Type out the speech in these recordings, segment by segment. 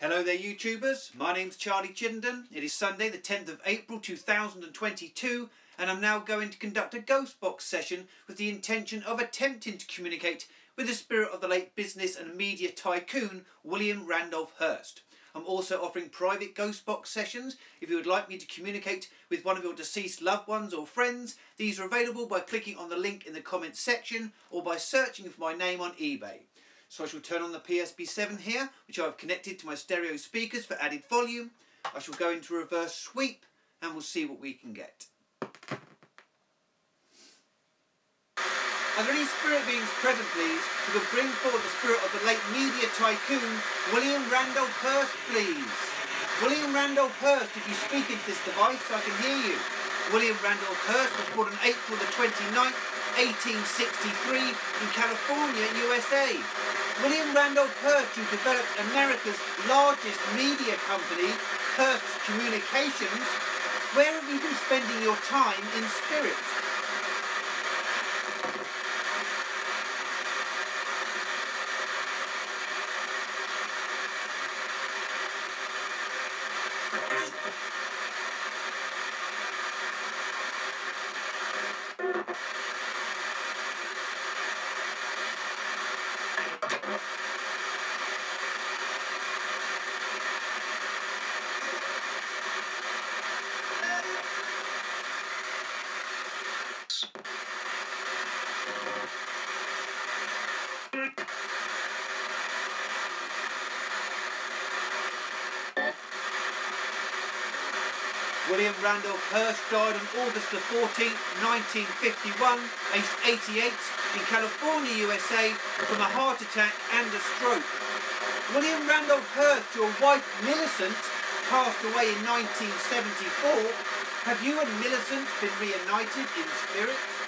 Hello there YouTubers, my name's Charlie Chittenden. It is Sunday the 10th of April 2022 and I'm now going to conduct a ghost box session with the intention of attempting to communicate with the spirit of the late business and media tycoon William Randolph Hearst. I'm also offering private ghost box sessions if you would like me to communicate with one of your deceased loved ones or friends. These are available by clicking on the link in the comments section or by searching for my name on eBay. So I shall turn on the PSB7 here, which I have connected to my stereo speakers for added volume. I shall go into reverse sweep and we'll see what we can get. Are there any spirit beings present, please, who could bring forward the spirit of the late media tycoon, William Randolph Hearst, please? William Randolph Hearst, if you speak into this device, I can hear you. William Randolph Hearst was born on April the 29th, 1863 in California, USA. William Randolph Hearst, who developed America's largest media company, Hearst Communications, where have you been spending your time in spirit? William Randolph Hearst died on August the 14th, 1951, aged 88, in California, USA, from a heart attack and a stroke. William Randolph Hearst, your wife Millicent, passed away in 1974. Have you and Millicent been reunited in spirit?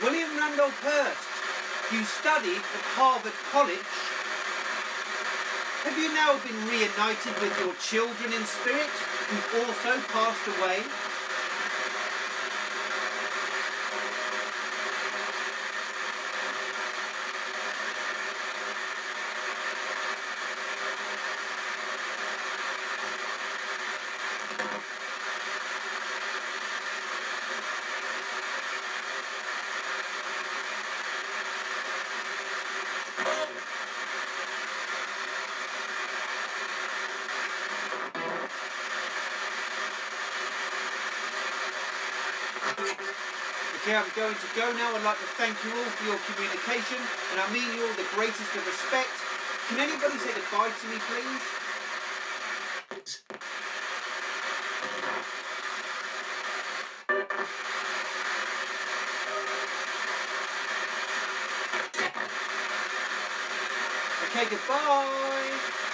William Randolph Hearst, you studied at Harvard College. Have you now been reunited with your children in spirit who've also passed away? Okay, I'm going to go now. I'd like to thank you all for your communication, and I mean you all the greatest of respect. Can anybody say goodbye to me, please? Okay, goodbye.